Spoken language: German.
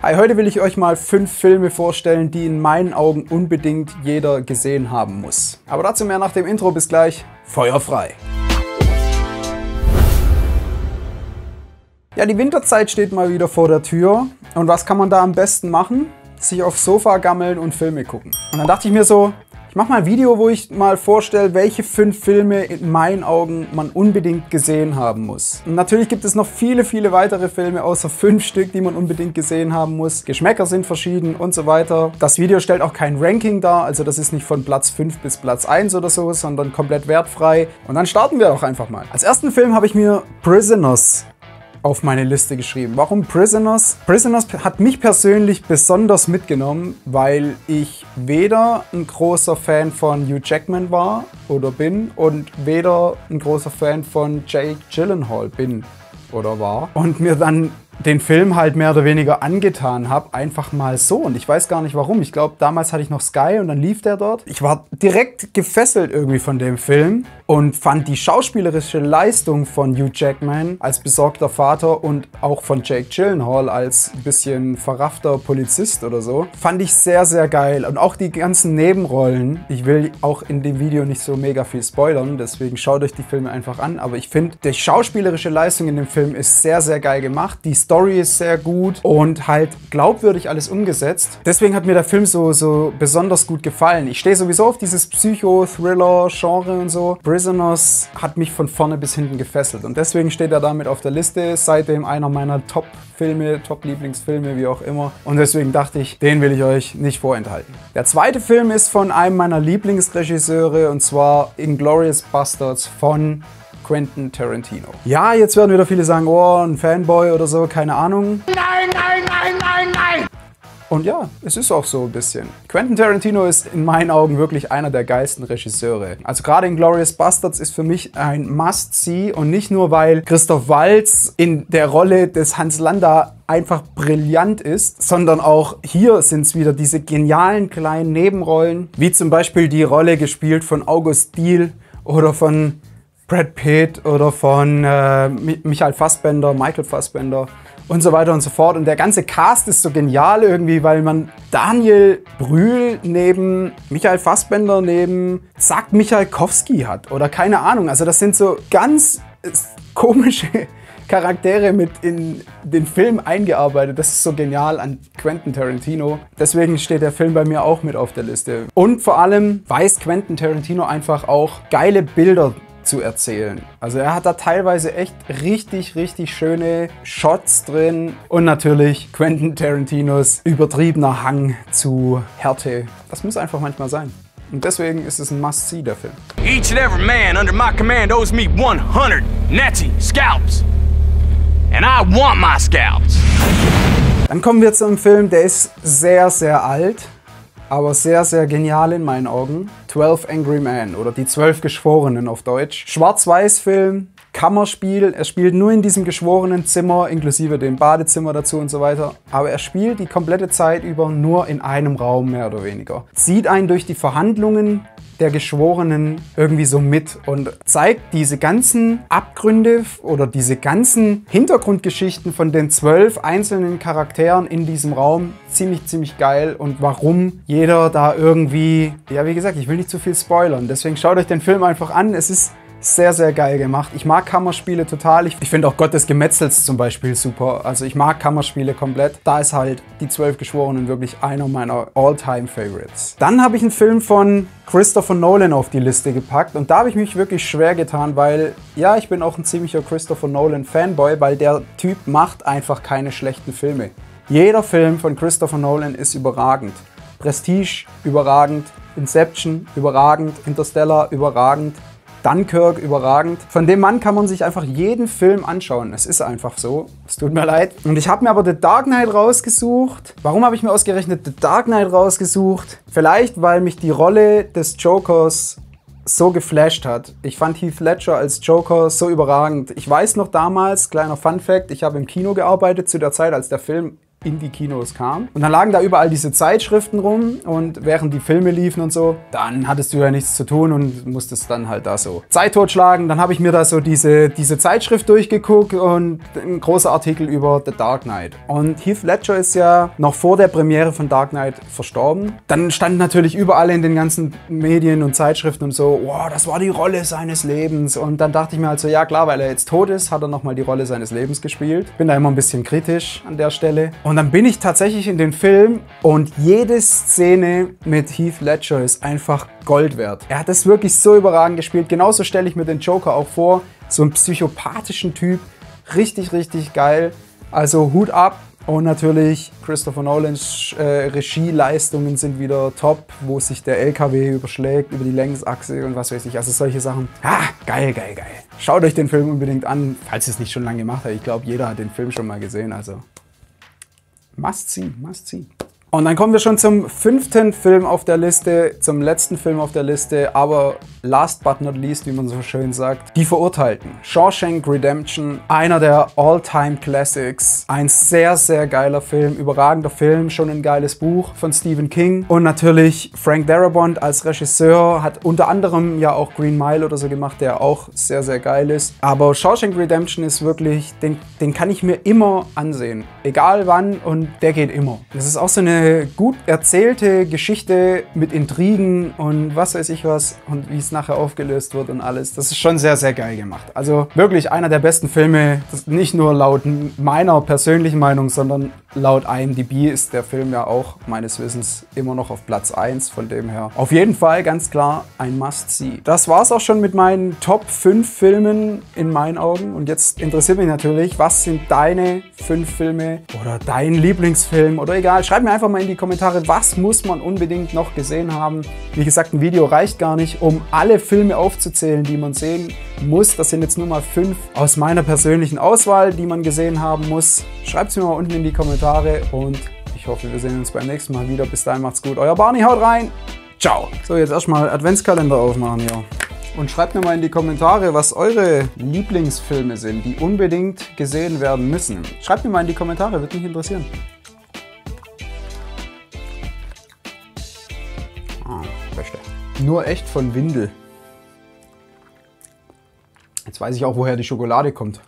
Hi, heute will ich euch mal fünf Filme vorstellen, die in meinen Augen unbedingt jeder gesehen haben muss. Aber dazu mehr nach dem Intro. Bis gleich. Feuer frei! Ja, die Winterzeit steht mal wieder vor der Tür. Und was kann man da am besten machen? Sich aufs Sofa gammeln und Filme gucken. Und dann dachte ich mir so, ich mache mal ein Video, wo ich mal vorstelle, welche fünf Filme in meinen Augen man unbedingt gesehen haben muss. Und natürlich gibt es noch viele, viele weitere Filme, außer fünf Stück, die man unbedingt gesehen haben muss. Geschmäcker sind verschieden und so weiter. Das Video stellt auch kein Ranking dar, also das ist nicht von Platz 5 bis Platz 1 oder so, sondern komplett wertfrei. Und dann starten wir auch einfach mal. Als ersten Film habe ich mir Prisoners auf meine Liste geschrieben. Warum Prisoners? Prisoners hat mich persönlich besonders mitgenommen, weil ich weder ein großer Fan von Hugh Jackman war oder bin und weder ein großer Fan von Jake Gyllenhaal bin oder war und mir dann den Film halt mehr oder weniger angetan habe, einfach mal so. Und ich weiß gar nicht warum. Ich glaube, damals hatte ich noch Sky und dann lief der dort. Ich war direkt gefesselt irgendwie von dem Film und fand die schauspielerische Leistung von Hugh Jackman als besorgter Vater und auch von Jake Gyllenhaal als bisschen verraffter Polizist oder so, fand ich sehr, sehr geil. Und auch die ganzen Nebenrollen. Ich will auch in dem Video nicht so mega viel spoilern, deswegen schaut euch die Filme einfach an. Aber ich finde, die schauspielerische Leistung in dem Film ist sehr, sehr geil gemacht. Die Story ist sehr gut und halt glaubwürdig alles umgesetzt. Deswegen hat mir der Film so, so besonders gut gefallen. Ich stehe sowieso auf dieses Psycho-Thriller-Genre und so. Prisoners hat mich von vorne bis hinten gefesselt und deswegen steht er damit auf der Liste. Seitdem einer meiner Top-Filme, Top-Lieblingsfilme, wie auch immer. Und deswegen dachte ich, den will ich euch nicht vorenthalten. Der zweite Film ist von einem meiner Lieblingsregisseure und zwar Inglourious Bastards von Quentin Tarantino. Ja, jetzt werden wieder viele sagen, oh, ein Fanboy oder so, keine Ahnung. Nein, nein, nein, nein, nein! Und ja, es ist auch so ein bisschen. Quentin Tarantino ist in meinen Augen wirklich einer der geilsten Regisseure. Also gerade in Glorious Bastards ist für mich ein Must-See und nicht nur, weil Christoph Waltz in der Rolle des Hans Landa einfach brillant ist, sondern auch hier sind es wieder diese genialen kleinen Nebenrollen, wie zum Beispiel die Rolle gespielt von August Diehl oder von Brad Pitt oder von äh, Michael Fassbender, Michael Fassbender und so weiter und so fort. Und der ganze Cast ist so genial irgendwie, weil man Daniel Brühl neben Michael Fassbender neben Zack Michalkowski hat oder keine Ahnung. Also das sind so ganz komische Charaktere mit in den Film eingearbeitet. Das ist so genial an Quentin Tarantino. Deswegen steht der Film bei mir auch mit auf der Liste. Und vor allem weiß Quentin Tarantino einfach auch geile Bilder zu erzählen. Also er hat da teilweise echt richtig, richtig schöne Shots drin und natürlich Quentin Tarantinos übertriebener Hang zu Härte. Das muss einfach manchmal sein. Und deswegen ist es ein Must-See, der Film. Each and every man under my command owes me 100 Nazi scalps. And I want my scalps. Dann kommen wir zu einem Film, der ist sehr, sehr alt aber sehr, sehr genial in meinen Augen. 12 Angry Men oder Die Zwölf Geschworenen auf Deutsch. Schwarz-Weiß-Film, Kammerspiel. Er spielt nur in diesem geschworenen Zimmer, inklusive dem Badezimmer dazu und so weiter. Aber er spielt die komplette Zeit über nur in einem Raum, mehr oder weniger. Zieht einen durch die Verhandlungen der Geschworenen irgendwie so mit und zeigt diese ganzen Abgründe oder diese ganzen Hintergrundgeschichten von den zwölf einzelnen Charakteren in diesem Raum ziemlich, ziemlich geil und warum jeder da irgendwie, ja wie gesagt, ich will nicht zu viel spoilern, deswegen schaut euch den Film einfach an. Es ist sehr, sehr geil gemacht. Ich mag Kammerspiele total. Ich, ich finde auch Gott des Gemetzels zum Beispiel super. Also ich mag Kammerspiele komplett. Da ist halt die Zwölf Geschworenen wirklich einer meiner All-Time-Favorites. Dann habe ich einen Film von Christopher Nolan auf die Liste gepackt und da habe ich mich wirklich schwer getan, weil ja, ich bin auch ein ziemlicher Christopher Nolan Fanboy, weil der Typ macht einfach keine schlechten Filme. Jeder Film von Christopher Nolan ist überragend. Prestige überragend, Inception überragend, Interstellar überragend, Dunkirk überragend. Von dem Mann kann man sich einfach jeden Film anschauen. Es ist einfach so. Es tut mir leid. Und ich habe mir aber The Dark Knight rausgesucht. Warum habe ich mir ausgerechnet The Dark Knight rausgesucht? Vielleicht, weil mich die Rolle des Jokers so geflasht hat. Ich fand Heath Ledger als Joker so überragend. Ich weiß noch damals, kleiner Fun Fact, ich habe im Kino gearbeitet zu der Zeit, als der Film in die Kinos kam. Und dann lagen da überall diese Zeitschriften rum und während die Filme liefen und so, dann hattest du ja nichts zu tun und musstest dann halt da so Zeit totschlagen. Dann habe ich mir da so diese, diese Zeitschrift durchgeguckt und ein großer Artikel über The Dark Knight. Und Heath Ledger ist ja noch vor der Premiere von Dark Knight verstorben. Dann stand natürlich überall in den ganzen Medien und Zeitschriften und so, wow, das war die Rolle seines Lebens. Und dann dachte ich mir halt so, ja klar, weil er jetzt tot ist, hat er nochmal die Rolle seines Lebens gespielt. Bin da immer ein bisschen kritisch an der Stelle. Und dann bin ich tatsächlich in den Film und jede Szene mit Heath Ledger ist einfach Gold wert. Er hat es wirklich so überragend gespielt. Genauso stelle ich mir den Joker auch vor. So einen psychopathischen Typ. Richtig, richtig geil. Also Hut ab. Und natürlich Christopher Nolans äh, Regieleistungen sind wieder top, wo sich der LKW überschlägt über die Längsachse und was weiß ich. Also solche Sachen. Ah, geil, geil, geil. Schaut euch den Film unbedingt an, falls ihr es nicht schon lange gemacht habt. Ich glaube, jeder hat den Film schon mal gesehen. Also Must see, must see. Und dann kommen wir schon zum fünften Film auf der Liste, zum letzten Film auf der Liste, aber last but not least, wie man so schön sagt, Die Verurteilten. Shawshank Redemption, einer der All-Time Classics. Ein sehr, sehr geiler Film, überragender Film, schon ein geiles Buch von Stephen King. Und natürlich Frank Darabont als Regisseur hat unter anderem ja auch Green Mile oder so gemacht, der auch sehr, sehr geil ist. Aber Shawshank Redemption ist wirklich, den, den kann ich mir immer ansehen. Egal wann und der geht immer. Das ist auch so eine gut erzählte Geschichte mit Intrigen und was weiß ich was und wie es nachher aufgelöst wird und alles. Das ist schon sehr, sehr geil gemacht. Also wirklich einer der besten Filme, nicht nur laut meiner persönlichen Meinung, sondern laut IMDb ist der Film ja auch meines Wissens immer noch auf Platz 1. Von dem her auf jeden Fall ganz klar ein Must-See. Das war es auch schon mit meinen Top 5 Filmen in meinen Augen. Und jetzt interessiert mich natürlich, was sind deine 5 Filme oder dein Lieblingsfilm oder egal. Schreib mir einfach mal in die Kommentare, was muss man unbedingt noch gesehen haben. Wie gesagt, ein Video reicht gar nicht, um alle Filme aufzuzählen, die man sehen muss. Das sind jetzt nur mal 5 aus meiner persönlichen Auswahl, die man gesehen haben muss. Schreibt es mir mal unten in die Kommentare und ich hoffe, wir sehen uns beim nächsten Mal wieder. Bis dahin macht's gut. Euer Barney, haut rein. Ciao. So, jetzt erstmal Adventskalender aufmachen hier. Und schreibt mir mal in die Kommentare, was eure Lieblingsfilme sind, die unbedingt gesehen werden müssen. Schreibt mir mal in die Kommentare, würde mich interessieren. Nur echt von Windel. Jetzt weiß ich auch, woher die Schokolade kommt.